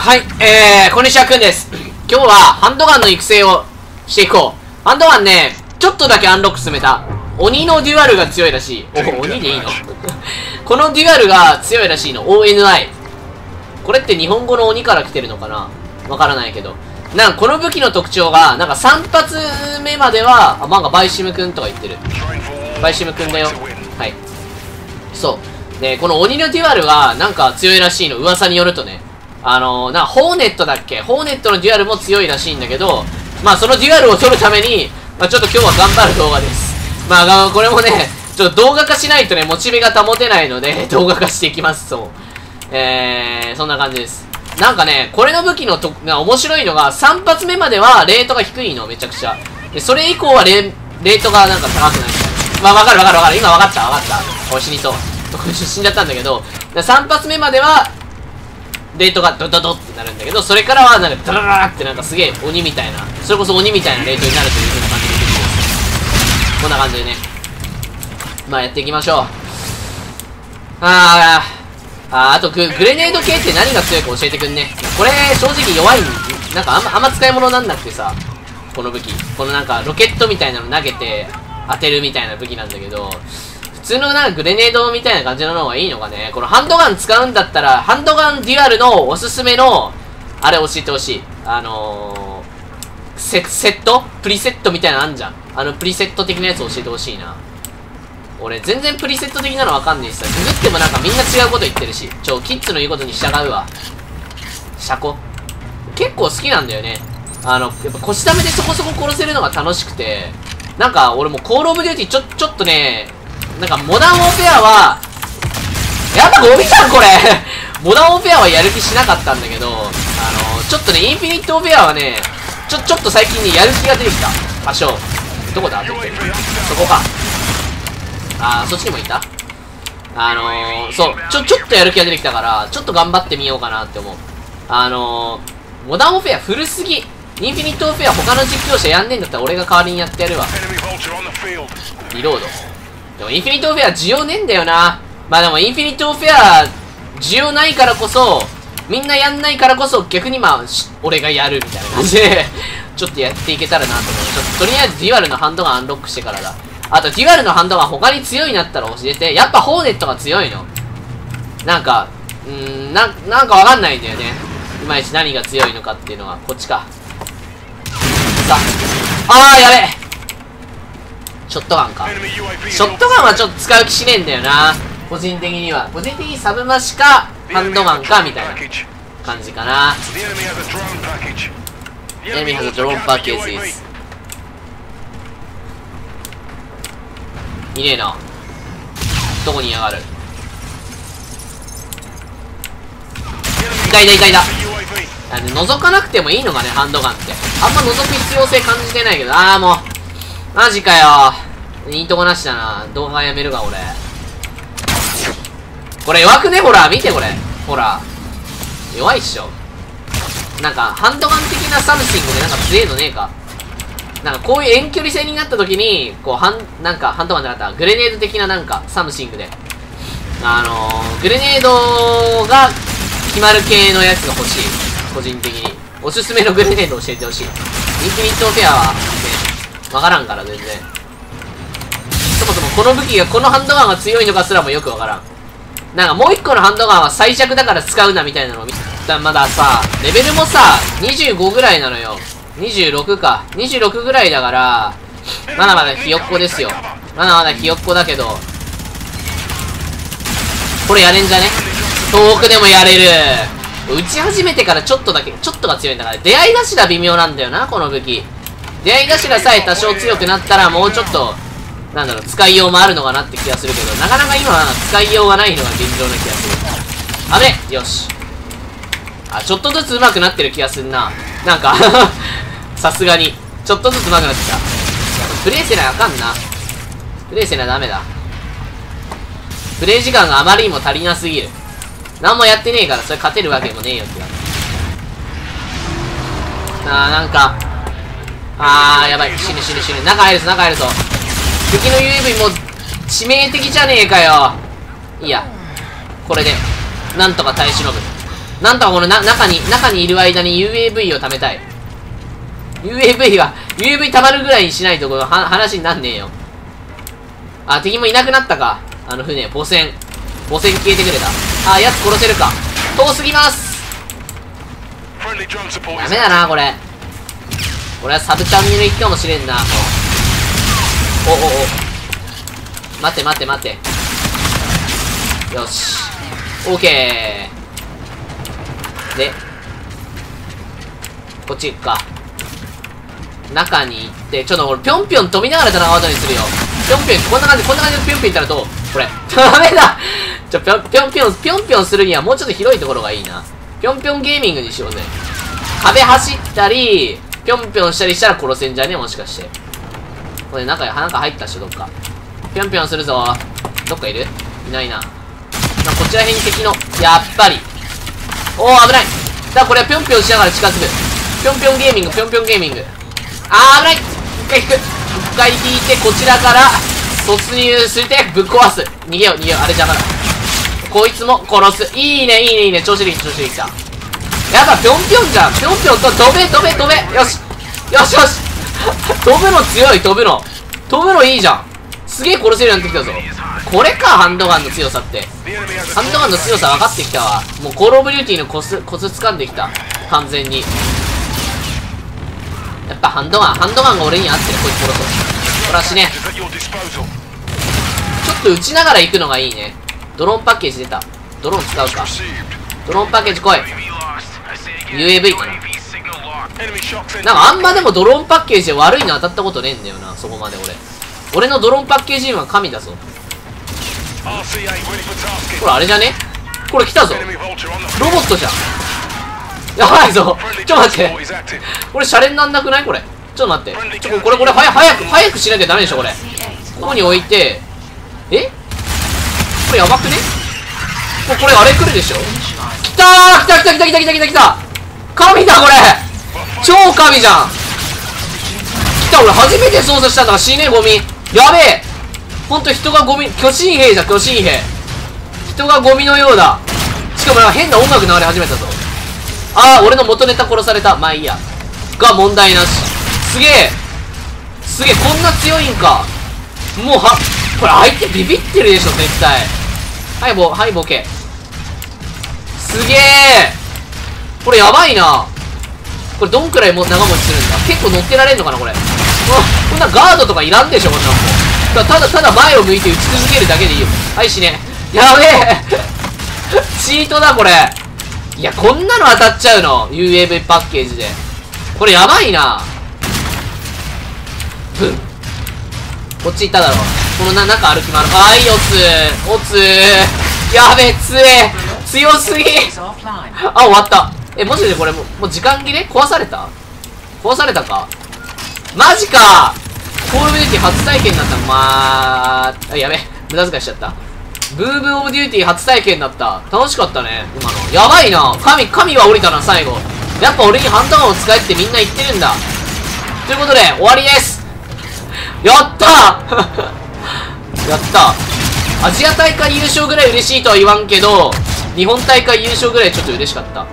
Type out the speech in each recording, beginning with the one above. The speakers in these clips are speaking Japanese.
はい、えー、こんにちはくんです。今日はハンドガンの育成をしていこう。ハンドガンね、ちょっとだけアンロック進めた。鬼のデュアルが強いらしい。お、鬼でいいの？このデュアルが強いらしいの。ONI。これって日本語の鬼から来てるのかな？わからないけど。なんかこの武器の特徴が、なんか3発目までは、あ、なんかバイシムくんとか言ってる。バイシムくんだよ。はい。そう。で、この鬼のデュアルがなんか強いらしいの。噂によるとね。あのー、な、ホーネットだっけ？ホーネットのデュアルも強いらしいんだけど、まあそのデュアルを取るために、まあちょっと今日は頑張る動画です。まあこれもね、ちょっと動画化しないとね、モチベが保てないので、動画化していきます、そう。えー、そんな感じです。なんかね、これの武器のとが面白いのが、3発目まではレートが低いの、めちゃくちゃ。で、それ以降はレレートがなんか高くなる。まあわかるわかるわかる。今わかったわかった。俺死にそう。死んじゃったんだけど、3発目までは、レートがドドドってなるんだけど、それからはなんかダララってなんかすげえ鬼みたいな、それこそ鬼みたいなレートになるという風な感じでできます。こんな感じでね。まあやっていきましょう。あー、あーあとググレネード系って何が強いか教えてくんね。これ正直弱いんなんかあんまあんま使い物になんなくてさ、この武器。このなんかロケットみたいなの投げて当てるみたいな武器なんだけど、普通のなんかグレネードみたいな感じの方がいいのかね。このハンドガン使うんだったら、ハンドガンデュアルのおすすめの、あれ教えてほしい。あのー、セセット？プリセットみたいなのあんじゃん。あのプリセット的なやつ教えてほしいな。俺全然プリセット的なのわかんねえしさ。ググってもなんかみんな違うこと言ってるし。ちょ、キッズの言うことに従うわ。車庫。結構好きなんだよね。あの、やっぱ腰ダメでそこそこ殺せるのが楽しくて、なんか俺も Call of Duty ちょ、ちょっとね、なんか Modern Warfare は、やっぱゴミじゃんこれ Modern Warfare はやる気しなかったんだけど、あの、ちょっとね、インフィニットオーフェアはね、ちょ、ちょっと最近ね、やる気が出てきた。多少。どこだ？どこそこか。あー、そっちにもいた？あのー、そう、ちょ、ちょっとやる気が出てきたから、ちょっと頑張ってみようかなって思う。あのー、モダンオフェア古すぎ。インフィニットオフェア他の実況者やんねえんだったら俺が代わりにやってやるわ。リロード。でもインフィニットオフェア需要ねえんだよな。まあでもインフィニットオフェア需要ないからこそ、みんなやんないからこそ逆にまあ、俺がやるみたいな感じで ちょっとやっていけたらなと思う。ちょっととりあえずデュアルのハンドガンアンロックしてからだ。あとデュアルのハンドガン他に強いなったら教えて。やっぱホーネットが強いの。なんか、うーん、な、なんかわかんないんだよね。いまいち何が強いのかっていうのは。こっちか。さあ。あー、やべえショットガンか。ショットガンはちょっと使う気しねえんだよな。個人的には。個人的にサブマシか、ハンドガンか、みたいな感じかな。Enemy has a drone package is. いねえな。どこにいやがる？いたいたいたいた。あの覗かなくてもいいのかね、ハンドガンって。あんま覗く必要性感じてないけど、あーもう。マジかよ。いいとこなしだな。動画やめるわ、俺。これ弱くね？ほら、見てこれ。ほら。弱いっしょ。なんか、ハンドガン的な something でなんか強えのねえか。なんかこういう遠距離戦になった時に、こう、ハン、なんか、ハンドガンじゃなかった。グレネード的ななんか、 something で。あのー、グレネードが決まる系のやつが欲しい。個人的に。おすすめのグレネード教えてほしい。インフィニットフェアは、わからんから全然。そもそもこの武器が、このハンドガンが強いのかすらもよくわからん。なんかもう一個のハンドガンは最弱だから使うなみたいなのを見た。まださ、レベルもさ、25ぐらいなのよ。26か。26ぐらいだから、まだまだひよっこですよ。まだまだひよっこだけど、これやれんじゃね？遠くでもやれる。打ち始めてからちょっとだけ、ちょっとが強いんだから、出会い頭微妙なんだよな、この武器。出会い頭さえ多少強くなったらもうちょっと、なんだろう、使いようもあるのかなって気がするけど、なかなか今は使いようがないのが現状な気がする。あべよし。あ、ちょっとずつ上手くなってる気がすんな。なんか さすがに。ちょっとずつ上手くなってきた。プレイせなあかんな。プレイせなダメだ。プレイ時間があまりにも足りなすぎる。何もやってねえから、それ勝てるわけもねえよって感じ。あー、なんか、あー、やばい。死ぬ死ぬ死ぬ。中入るぞ、中入るぞ。敵の UAV もう、致命的じゃねえかよ。いいや。これで、なんとか耐え忍ぶ。なんとかこのな中に、中にいる間に UAV を貯めたい。UAV が、UAV 溜まるぐらいにしないとこのは話になんねえよ。あ、敵もいなくなったか。あの船、母船。母船消えてくれた。あ、やつ殺せるか。遠すぎますダメだな、これ。これはサブチャンネル行くかもしれんな、もう。お、お、お。待て待て待て。よし。オーケー。で、こっち行くか。中に行って、ちょっと俺、ぴょんぴょん飛びながら戦うことにするよ。ぴょんぴょん、こんな感じ、こんな感じでぴょんぴょんいったらどう？これ。ダメだちょ、ぴょんぴょん、ぴょんぴょんするにはもうちょっと広いところがいいな。ぴょんぴょんゲーミングにしようぜ。壁走ったり、ぴょんぴょんしたりしたら殺せんじゃね？もしかして。これ中、なんか入ったっしょ、どっか。ぴょんぴょんするぞ。どっかいる？いないな。なこちら辺に敵の、やっぱり。おー、危ない。だからこれはぴょんぴょんしながら近づく。ぴょんぴょんゲーミング、ぴょんぴょんゲーミング。あー、危ない一回引く。一回引いて、こちらから、突入して、ぶっ壊す。逃げよう、逃げよう。あれ邪魔だ。こいつも殺す。いいね、いいね、いいね。調子でいい、調子でいいきた。やっぱぴょんぴょんじゃん。ぴょんぴょんと飛べ、飛べ、飛べ。よし。よしよし。飛ぶの強い、飛ぶの。飛ぶのいいじゃん。すげえ殺せるようになってきたぞ。これか、ハンドガンの強さって。ハンドガンの強さ分かってきたわ。もうコールオブデューティーのコツ、コツ掴んできた。完全に。やっぱハンドガン、ハンドガンが俺に合ってる。こいつ殺そう。これは死ね。ちょっと撃ちながら行くのがいいね。ドローンパッケージ出た。ドローン使うか。ドローンパッケージ来い。UAV かな。なんかあんまでもドローンパッケージで悪いの当たったことねえんだよな、そこまで俺。俺のドローンパッケージは神だぞ。これあれじゃね？これ来たぞ。ロボットじゃん。やばいぞ。ちょっと待って。これシャレになんなくない？これ。ちょっと待って。ちょ、これこれ早く、早くしなきゃダメでしょ、これ。ここに置いて、え？これやばくね？これあれ来るでしょ？来たー来た来た来た来た来た来た来た神だこれ。超神じゃん。来た俺初めて操作したんだから死ねゴミ。やべえ。ほんと人がゴミ巨神兵じゃ巨神兵。人がゴミのようだ。しかもなんか変な音楽流れ始めたぞ。ああ俺の元ネタ殺された。まあいいや。が問題なし。すげえ。すげえこんな強いんか。もうはこれ相手ビビってるでしょ絶対。はいボはいボケ。すげえ。これやばいな。これどんくらいも長持ちするんだ？結構乗ってられんのかなこれ。うこんなガードとかいらんでしょこんなん。もうただただ前を向いて打ち続けるだけでいいよ。はい死ね。やべえ。チートだこれ。いやこんなの当たっちゃうの？UAV パッケージで。これやばいな。ブンこっち行っただろ。このな中歩き回る。あいオツオツやべえ強え。強すぎ。あ終わった。えもしかしてこれももう時間切れ？壊された？壊されたか？マジかコールオブデューティー初体験になったまああやべ無駄遣いしちゃったブームオブデューティー初体験だった。楽しかったね、今の。やばいな。神、神は降りたな、最後。やっぱ俺にハンドガンを使えってみんな言ってるんだ。ということで、終わりですやった やったアジア大会優勝ぐらい嬉しいとは言わんけど、日本大会優勝ぐらいちょっと嬉しかった。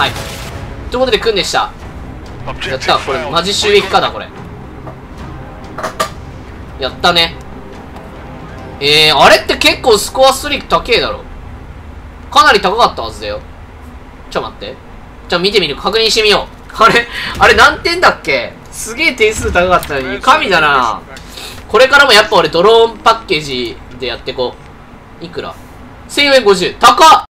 はい。ということで、くんでした。やった。これ、マジ収益化だ、これ。やったね。えー、あれって結構スコアストリーク高えだろ。かなり高かったはずだよ。ちょ、待って。じゃあ見てみる。確認してみよう。あれあれ何点だっけ？すげえ点数高かったのに。神だなこれからもやっぱ俺ドローンパッケージでやってこう。いくら ?1450。高っ